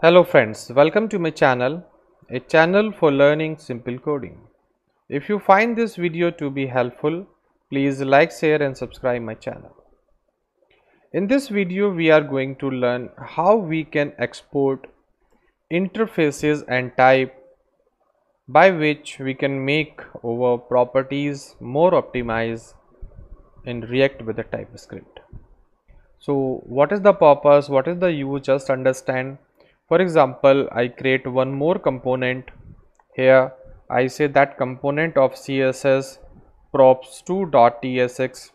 Hello friends, welcome to my channel, a channel for learning simple coding. If you find this video to be helpful, please like, share and subscribe my channel. In this video, we are going to learn how we can export interfaces and type by which we can make our properties more optimized in React with the TypeScript. So what is the purpose, what is the use, just understand for example I create one more component. Here I say that component of CSS props2.tsx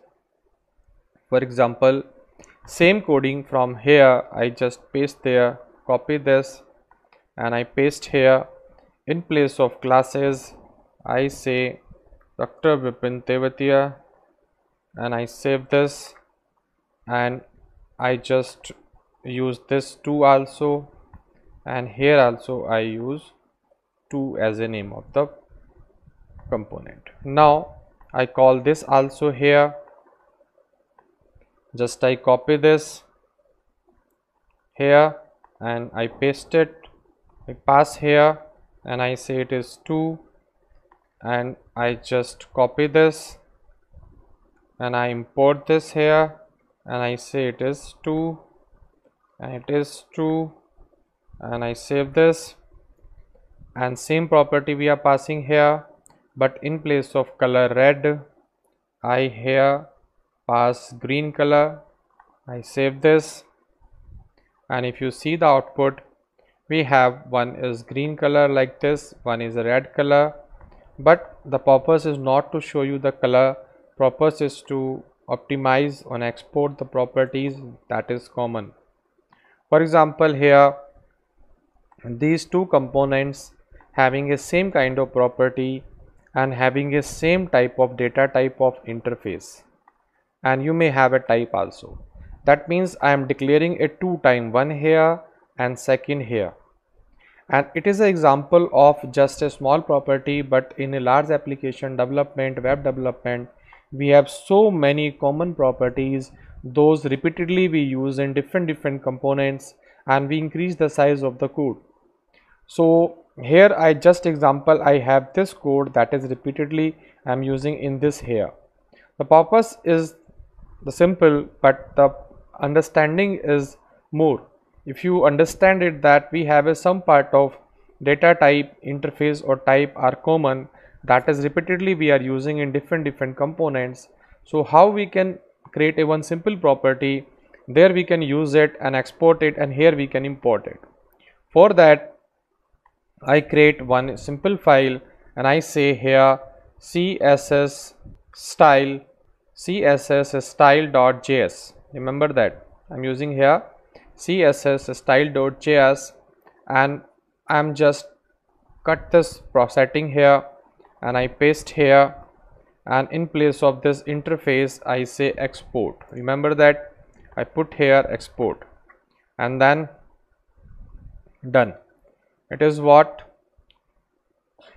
for example same coding from here I just paste there copy this and I paste here. In place of classes I say Dr. Tevatia and I save this and I just use this too also and here also I use 2 as a name of the component. Now I call this also here. Just I copy this here and I paste it. I pass here and I say it is 2 and I just copy this and I import this here and I say it is 2 and it is 2 and I save this. And same property we are passing here but in place of color red I here pass green color. I save this. And if you see the output we have one is green color like this one is a red color. But the purpose is not to show you the color. Purpose is to optimize and export the properties that is common. For example here these two components having a same kind of property and having a same type of data type of interface. And you may have a type also. That means I am declaring a two time one here and second here. And it is an example of just a small property but in a large application development web development we have so many common properties. Those repeatedly we use in different different components and we increase the size of the code so here I just example I have this code that is repeatedly I am using in this here. The purpose is the simple but the understanding is more. If you understand it that we have a some part of data type interface or type are common that is repeatedly we are using in different different components. So how we can create a one simple property there we can use it and export it and here we can import it. For that I create one simple file and I say here css style css style.js remember that. I'm using here css style.js and I'm just cut this setting here and I paste here and in place of this interface I say export. Remember that? I put here export and then done it is what?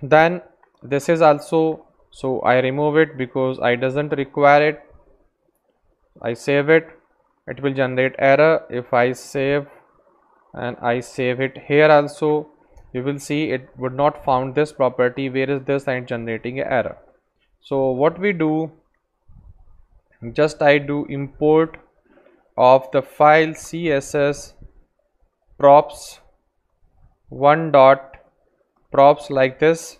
Then this is also so I remove it because I doesn't require it. I save it. It will generate error. If I save and I save it here also you will see it would not found this property. Where is this? And generating error. So what we do? Just I do import of the file css props one dot props like this.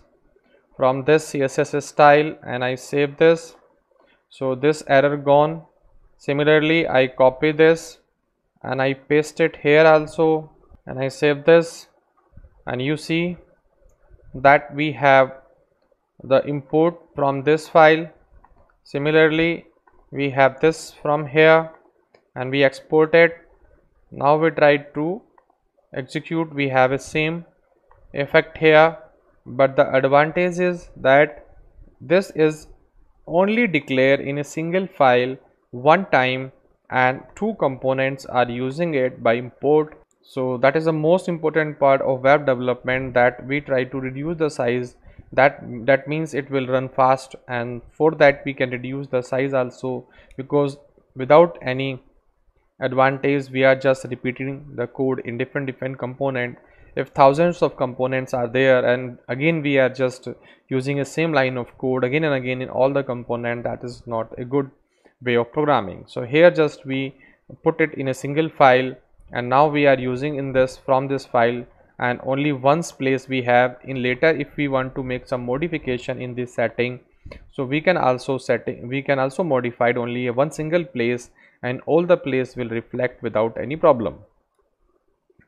From this css style and i save this. So this error gone. Similarly i copy this and i paste it here also and i save this. And you see that we have the import from this file. Similarly we have this from here and we export it. Now we try to execute we have a same effect here. But the advantage is that this is only declared in a single file one time and two components are using it by import. So that is the most important part of web development that we try to reduce the size. That that means it will run fast and for that we can reduce the size also because without any advantage we are just repeating the code in different different component. If thousands of components are there and again we are just using a same line of code again and again in all the component that is not a good way of programming. So here just we put it in a single file and now we are using in this from this file and only once place we have. In later if we want to make some modification in this setting so we can also setting we can also modify it only one single place and all the place will reflect without any problem.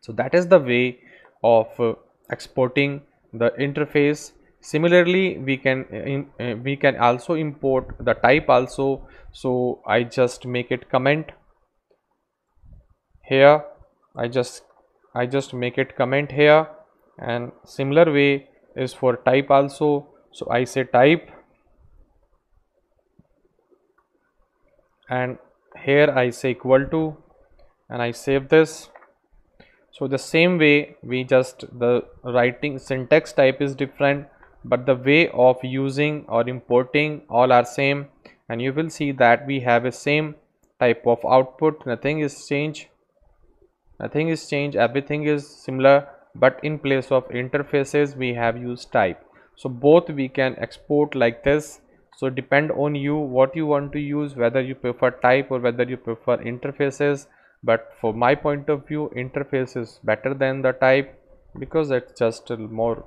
So that is the way of uh, exporting the interface. Similarly we can uh, uh, we can also import the type also. So i just make it comment. Here i just i just make it comment here. And similar way is for type also. So i say type. And here I say equal to and I save this. So the same way we just the writing syntax type is different but the way of using or importing all are same. And you will see that we have a same type of output. Nothing is changed. Nothing is changed. Everything is similar. But in place of interfaces we have used type. So both we can export like this so depend on you what you want to use whether you prefer type or whether you prefer interfaces. But for my point of view interface is better than the type because it's just a more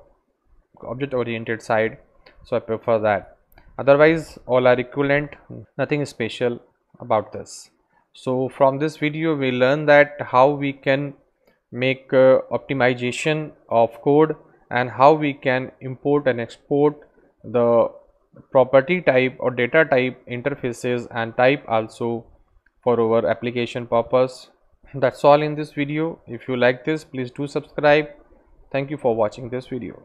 object oriented side. So i prefer that. Otherwise all are equivalent. Nothing special about this. So from this video we learn that how we can make uh, optimization of code and how we can import and export the property type or data type interfaces and type also for our application purpose. That's all in this video. If you like this please do subscribe. Thank you for watching this video